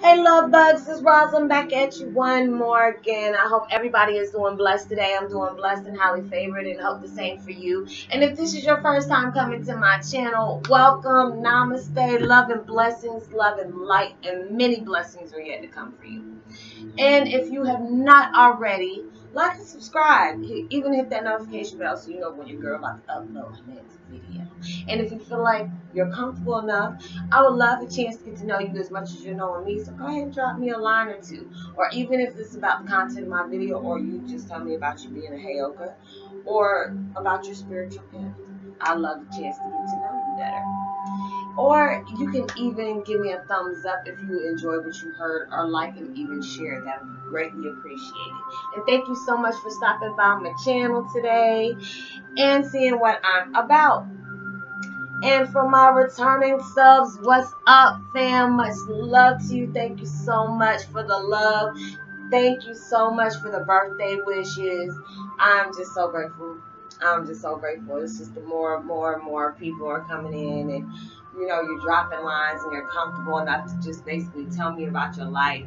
Hey, love bugs, is Roz. Back at you one more again. I hope everybody is doing blessed today. I'm doing blessed and highly favored, and hope the same for you. And if this is your first time coming to my channel, welcome. Namaste. Love and blessings, love and light, and many blessings are yet to come for you. And if you have not already, like and subscribe. Even hit that notification bell so you know when your girl about to upload her next video. And if you feel like you're comfortable enough, I would love a chance to get to know you as much as you're knowing me. So go ahead and drop me a line or two. Or even if it's about the content of my video or you just tell me about you being a Heyoka or about your spiritual gift. I love the chance to get to know you better. Or you can even give me a thumbs up if you enjoyed what you heard, or like and even share. That would be greatly appreciated. And thank you so much for stopping by my channel today and seeing what I'm about. And for my returning subs, what's up, fam? Much love to you. Thank you so much for the love. Thank you so much for the birthday wishes. I'm just so grateful. I'm just so grateful. It's just the more and more and more people are coming in and you know, you're dropping lines and you're comfortable enough to just basically tell me about your life.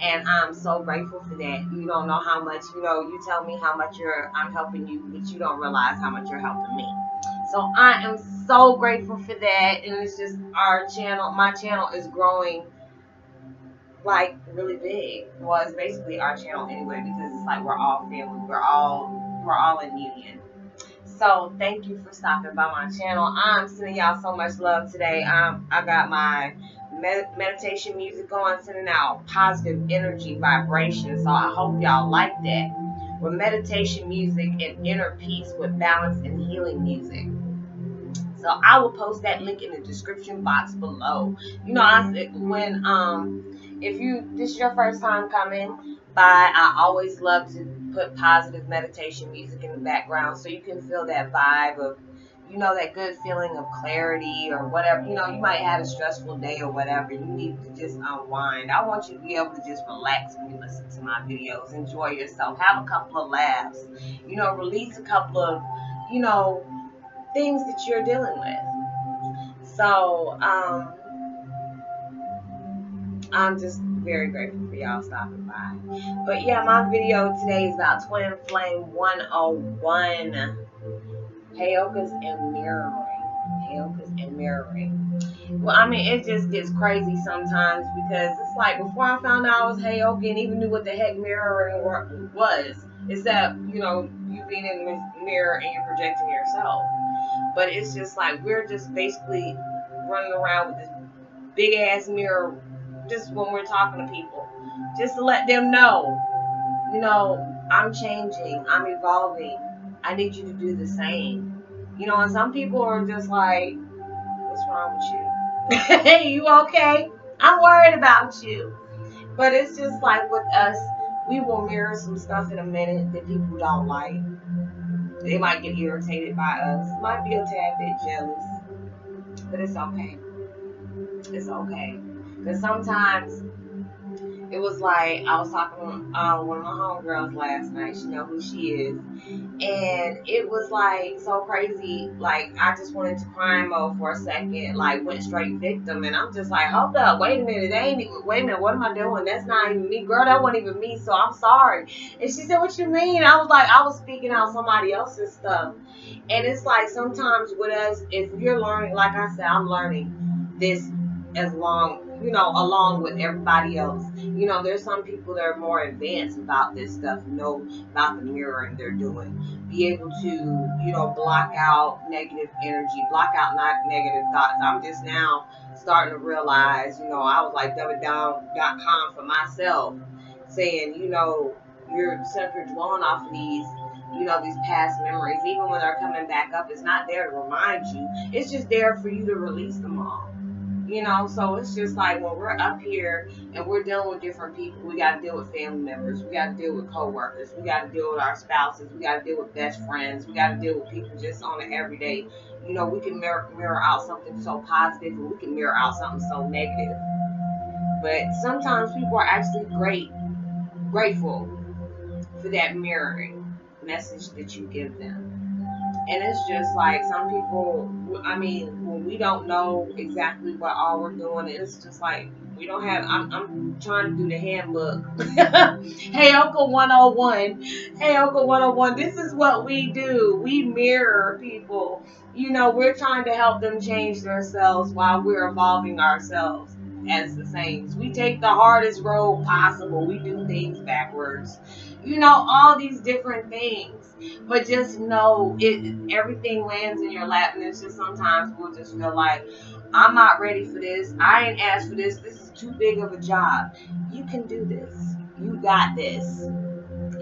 And I'm so grateful for that. You don't know how much, you know, you tell me how much you're I'm helping you, but you don't realize how much you're helping me. So I am so grateful for that. And it's just our channel, my channel is growing like really big. It's basically our channel anyway because it's like we're all family. We're all we're all in union. So thank you for stopping by my channel. I'm sending y'all so much love today. Um, I got my med meditation music on, sending out positive energy vibration. So I hope y'all like that. With meditation music and inner peace with balance and healing music. So I will post that link in the description box below. You know, I when um if you this is your first time coming by, I always love to put positive meditation music in the background so you can feel that vibe of you know that good feeling of clarity or whatever you know you might have a stressful day or whatever you need to just unwind. I want you to be able to just relax when you listen to my videos. Enjoy yourself. Have a couple of laughs. You know release a couple of you know things that you're dealing with so um i'm just very grateful for y'all stopping by. But yeah, my video today is about Twin Flame 101. Heyokas and mirroring. Heyokas and mirroring. Well, I mean, it just gets crazy sometimes because it's like before I found out I was Heyoka and even knew what the heck mirroring was, is that, you know, you being in the mirror and you're projecting yourself. But it's just like we're just basically running around with this big ass mirror just when we're talking to people, just to let them know, you know, I'm changing, I'm evolving. I need you to do the same. You know, and some people are just like, what's wrong with you? hey, you okay? I'm worried about you. But it's just like with us, we will mirror some stuff in a minute that people don't like. They might get irritated by us, might be a tad bit jealous, but it's okay. It's okay. Because sometimes it was like I was talking to um, one of my homegirls last night. She know who she is, and it was like so crazy. Like I just went into crime mode for a second, like went straight victim, and I'm just like, hold up, wait a minute, ain't even, wait a minute, what am I doing? That's not even me, girl. That wasn't even me. So I'm sorry. And she said, what you mean? I was like, I was speaking out somebody else's stuff, and it's like sometimes with us, if you're learning, like I said, I'm learning this as long you know, along with everybody else. You know, there's some people that are more advanced about this stuff, know about the mirroring they're doing. Be able to, you know, block out negative energy, block out not negative thoughts. I'm just now starting to realize, you know, I was like down.com for myself, saying, you know, you're center dwelling off of these you know, these past memories, even when they're coming back up, it's not there to remind you. It's just there for you to release them all. You know, so it's just like when we're up here and we're dealing with different people, we got to deal with family members, we got to deal with coworkers, we got to deal with our spouses, we got to deal with best friends, we got to deal with people just on an everyday. You know, we can mirror, mirror out something so positive and we can mirror out something so negative. But sometimes people are actually great, grateful for that mirroring message that you give them. And it's just like some people, I mean, when we don't know exactly what all we're doing, it's just like we don't have, I'm, I'm trying to do the handbook. hey, Uncle 101. Heyoka 101. This is what we do. We mirror people. You know, we're trying to help them change themselves while we're evolving ourselves as the saints. We take the hardest road possible. We do things backwards. You know, all these different things. But just know it everything lands in your lap and it's just sometimes we'll just feel like I'm not ready for this. I ain't asked for this. This is too big of a job. You can do this. You got this.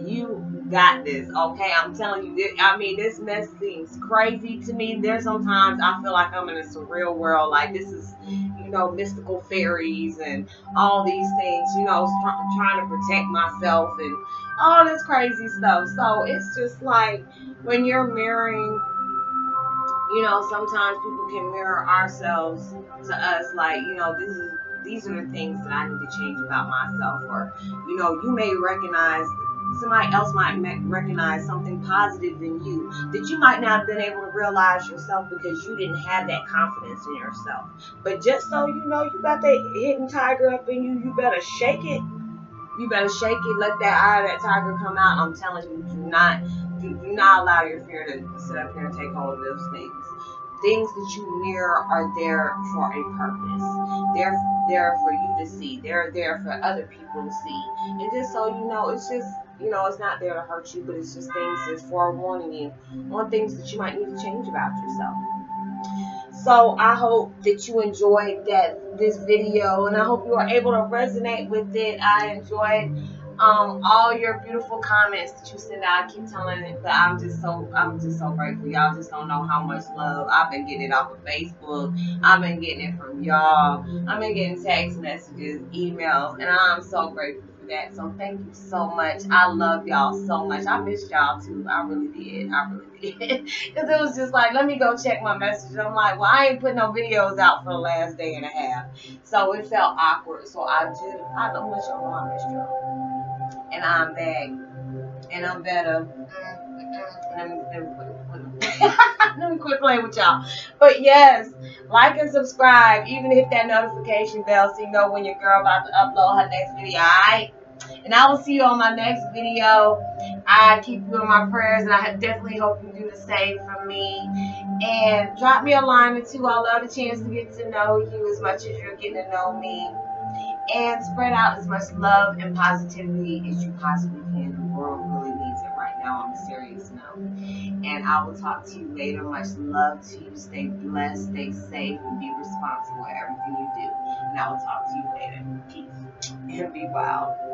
You got this. Okay, I'm telling you. I mean, this mess seems crazy to me. There's sometimes I feel like I'm in a surreal world. Like this is, you know, mystical fairies and all these things. You know, trying to protect myself and all this crazy stuff. So it's just like when you're mirroring you know, sometimes people can mirror ourselves to us, like, you know, this is these are the things that I need to change about myself. Or, you know, you may recognize somebody else might recognize something positive in you that you might not have been able to realize yourself because you didn't have that confidence in yourself. But just so you know, you got that hidden tiger up in you, you better shake it. You better shake it, let that eye of that tiger come out. I'm telling you, do not do, do not allow your fear to sit up here and take hold of those things things that you mirror are there for a purpose. They're there for you to see. They're there for other people to see. And just so you know, it's just you know, it's not there to hurt you, but it's just things that's forewarning you on things that you might need to change about yourself. So I hope that you enjoyed that this video and I hope you are able to resonate with it. I enjoyed um, all your beautiful comments that you send out. I keep telling it, but I'm just so I'm just so grateful. Y'all just don't know how much love I've been getting off of Facebook. I've been getting it from y'all. I've been getting text messages, emails, and I'm so grateful for that. So thank you so much. I love y'all so much. I missed y'all too. I really did. I really did. Because it was just like, let me go check my messages. I'm like, well, I ain't put no videos out for the last day and a half. So it felt awkward. So I just, I don't wish y'all I missed y'all and I'm back, and I'm better. Let me, quit, playing with y'all. But yes, like and subscribe. Even hit that notification bell so you know when your girl about to upload her next video. Alright? And I will see you on my next video. I keep in my prayers, and I definitely hope you do the same for me. And drop me a line or two. I love the chance to get to know you as much as you're getting to know me and spread out as much love and positivity as you possibly can. The world really needs it right now on a serious note. And I will talk to you later. Much love to you. Stay blessed, stay safe, and be responsible for everything you do. And I will talk to you later. Peace. And be wild.